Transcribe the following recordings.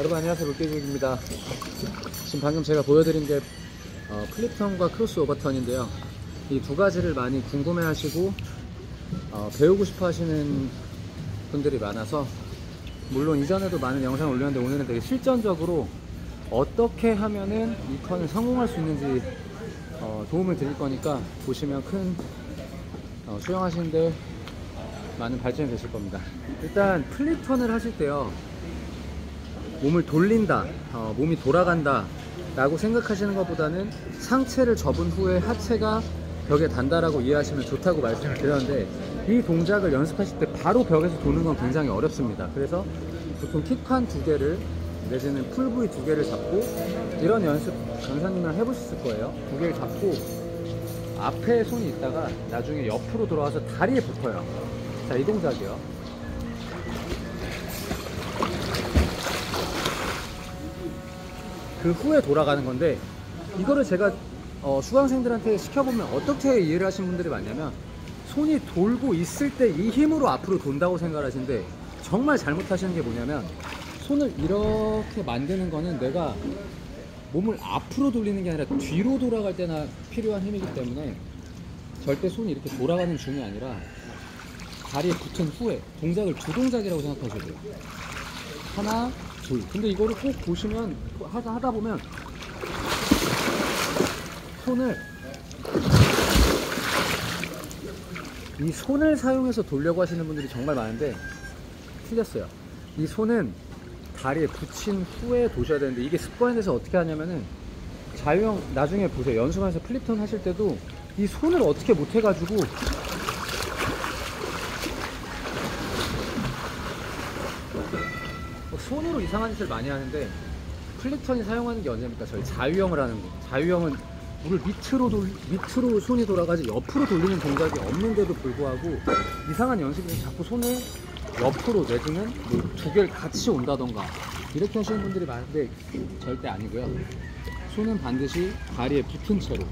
여러분 안녕하세요. 롯데주입니다. 지금 방금 제가 보여드린 게 어, 플립턴과 크로스 오버턴인데요. 이 두 가지를 많이 궁금해 하시고 어, 배우고 싶어 하시는 분들이 많아서 물론 이전에도 많은 영상을 올렸는데 오늘은 되게 실전적으로 어떻게 하면은 이 턴을 성공할 수 있는지 어, 도움을 드릴 거니까 보시면 큰 어, 수영하시는데 많은 발전이 되실 겁니다. 일단 플립턴을 하실 때요 몸을 돌린다, 어, 몸이 돌아간다 라고 생각하시는 것보다는 상체를 접은 후에 하체가 벽에 단다라고 이해하시면 좋다고 말씀을 드렸는데 이 동작을 연습하실 때 바로 벽에서 도는 건 굉장히 어렵습니다. 그래서 보통 킥판 두 개를 내지는 풀브이 두 개를 잡고 이런 연습 강사님이랑 해보셨을 거예요. 두 개를 잡고 앞에 손이 있다가 나중에 옆으로 돌아와서 다리에 붙어요. 자, 이 동작이요. 그 후에 돌아가는 건데 이거를 제가 어, 수강생들한테 시켜보면 어떻게 이해를 하시는 분들이 많냐면 손이 돌고 있을 때 이 힘으로 앞으로 돈다고 생각하시는데 정말 잘못하시는 게 뭐냐면 손을 이렇게 만드는 거는 내가 몸을 앞으로 돌리는 게 아니라 뒤로 돌아갈 때나 필요한 힘이기 때문에 절대 손이 이렇게 돌아가는 중이 아니라 다리에 붙은 후에 동작을 두 동작이라고 생각하셔야 돼요. 하나, 둘. 근데 이거를 꼭 보시면 하다, 하다 보면 손을 이 손을 사용해서 돌려고 하시는 분들이 정말 많은데 틀렸어요. 이 손은 다리에 붙인 후에 도셔야 되는데 이게 습관이 돼서 어떻게 하냐면은 자유형 나중에 보세요. 연습하면서 플립턴 하실 때도 이 손을 어떻게 못 해가지고 손으로 이상한 짓을 많이 하는데 플립턴이 사용하는 게 언제입니까? 저희 자유형을 하는 거. 자유형은 물을 밑으로 돌 밑으로 손이 돌아가지 옆으로 돌리는 동작이 없는데도 불구하고 이상한 연습에서 자꾸 손을 옆으로 내지는 뭐 두 개를 같이 온다던가 이렇게 하시는 분들이 많은데 절대 아니고요. 손은 반드시 다리에 붙은 채로.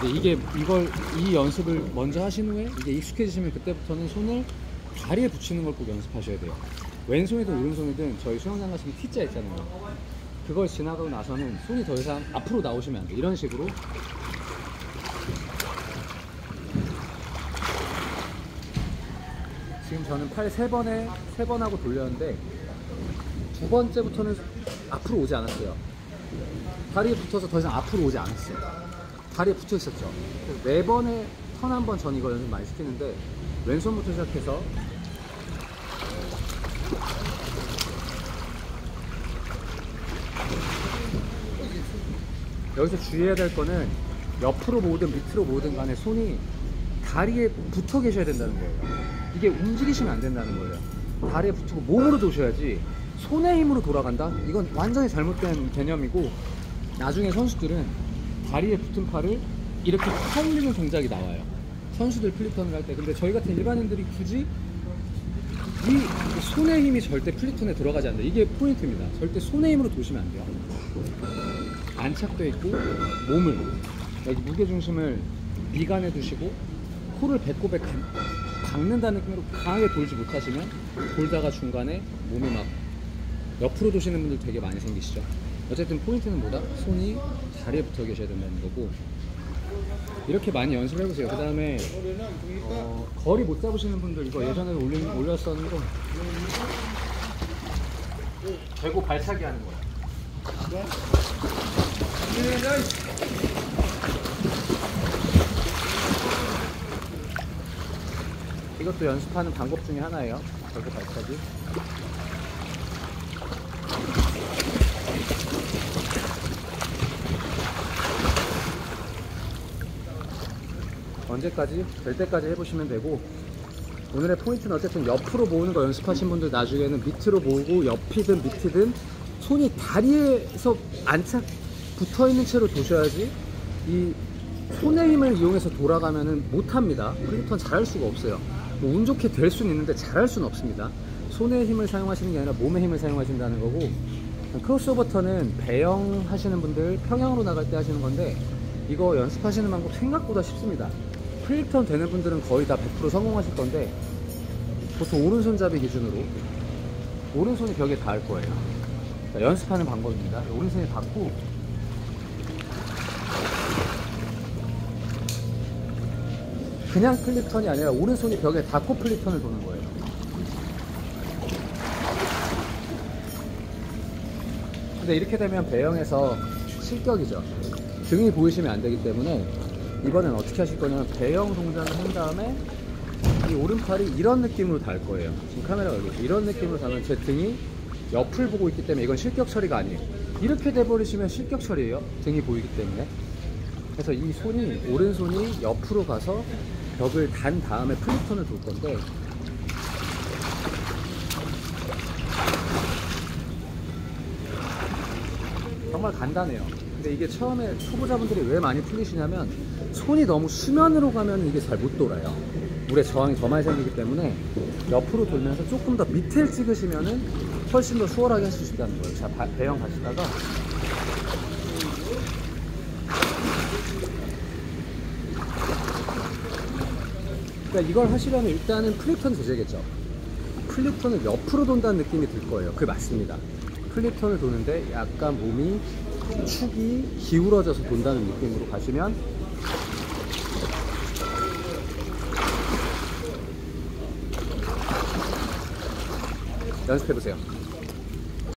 근데 이게 이걸 이 연습을 먼저 하신 후에 이게 익숙해지시면 그때부터는 손을 다리에 붙이는 걸 꼭 연습하셔야 돼요. 왼손이든 오른손이든 저희 수영장 가시면 T자 있잖아요. 그걸 지나가고 나서는 손이 더 이상 앞으로 나오시면 안 돼. 이런 식으로 지금 저는 팔 세 번에 세 번 하고 돌렸는데 두 번째부터는 앞으로 오지 않았어요. 다리에 붙어서 더 이상 앞으로 오지 않았어요. 다리에 붙어 있었죠. 네 번에 턴 한 번 전 이거 연습 많이 시키는데 왼손부터 시작해서 여기서 주의해야 될 거는 옆으로 모든 밑으로 모든 간에 손이 다리에 붙어 계셔야 된다는 거예요. 이게 움직이시면 안 된다는 거예요. 다리에 붙고 몸으로 도셔야지 손의 힘으로 돌아간다? 이건 완전히 잘못된 개념이고 나중에 선수들은 다리에 붙은 팔을 이렇게 펴올리는 동작이 나와요. 선수들 플립턴을 할 때. 근데 저희 같은 일반인들이 굳이 이 손의 힘이 절대 플립턴에 들어가지 않는다. 이게 포인트입니다. 절대 손의 힘으로 도시면 안 돼요. 안착돼 있고 몸을 여기 무게 중심을 미간에 두시고 코를 배꼽에 감, 박는다는 느낌으로 강하게 돌지 못하시면 돌다가 중간에 몸이 막 옆으로 도시는 분들 되게 많이 생기시죠. 어쨌든 포인트는 뭐다? 손이 다리에 붙어 계셔야 된다는 거고 이렇게 많이 연습을 해보세요. 그 다음에 어, 거리 못 잡으시는 분들 이거 예전에 올린, 올렸었는데 대고 발차기 하는 거야. 이것도 연습하는 방법 중에 하나예요. 대고 발차기. 언제까지? 될 때까지 해보시면 되고 오늘의 포인트는 어쨌든 옆으로 모으는 거 연습하신 분들 나중에는 밑으로 모으고 옆이든 밑이든 손이 다리에서 안착 붙어 있는 채로 도셔야지 이 손의 힘을 이용해서 돌아가면은 못합니다. 플립턴 잘할 수가 없어요. 뭐 운 좋게 될 수는 있는데 잘할 수는 없습니다. 손의 힘을 사용하시는 게 아니라 몸의 힘을 사용하신다는 거고 크로스오버턴은 배영 하시는 분들 평영으로 나갈 때 하시는 건데 이거 연습하시는 방법 생각보다 쉽습니다 플립턴 되는 분들은 거의 다 100% 성공하실 건데 보통 오른손잡이 기준으로 오른손이 벽에 닿을 거예요 자, 자, 연습하는 방법입니다. 오른손에 닿고 그냥 플립턴이 아니라 오른손이 벽에 닿고 플립턴을 도는 거예요. 근데 이렇게 되면 배영에서 실격이죠. 등이 보이시면 안 되기 때문에 이번엔 어떻게 하실 거냐면 배영 동작을 한 다음에 이 오른팔이 이런 느낌으로 달 거예요. 지금 카메라가 여기. 이런 느낌으로 달면 제 등이 옆을 보고 있기 때문에 이건 실격 처리가 아니에요. 이렇게 돼버리시면 실격 처리예요. 등이 보이기 때문에. 그래서 이 손이 오른손이 옆으로 가서 벽을 단 다음에 플리턴을 돌 건데 정말 간단해요. 근데 이게 처음에 초보자분들이 왜 많이 틀리시냐면 손이 너무 수면으로 가면 이게 잘 못 돌아요. 물에 저항이 더 많이 생기기 때문에 옆으로 돌면서 조금 더 밑을 찍으시면은 훨씬 더 수월하게 할 수 있다는 거예요. 자, 바- 배영 가시다가 그러니까 이걸 하시려면 일단은 플립턴 제재겠죠. 플립턴을 옆으로 돈다는 느낌이 들 거예요. 그게 맞습니다. 플립턴을 도는데 약간 몸이 축이 기울어져서 돈다는 느낌으로 가시면 연습해 보세요.